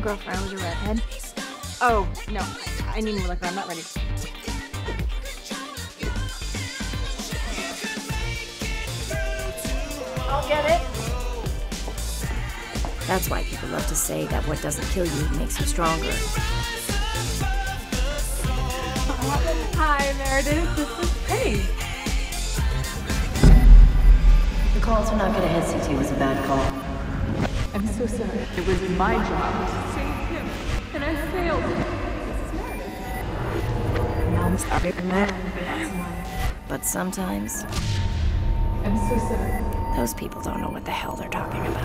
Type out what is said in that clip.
new girlfriend was a redhead. Oh, no, I, I need more liquor. I'm not ready. I'll get it. That's why people love to say that what doesn't kill you makes you stronger. Hi, Meredith. This is Penny. The call to not get a head CT was a bad call. So sorry. It was my job to save him, and I failed. Mom's a big man, but. But sometimes, I'm so sorry. those people don't know what the hell they're talking about.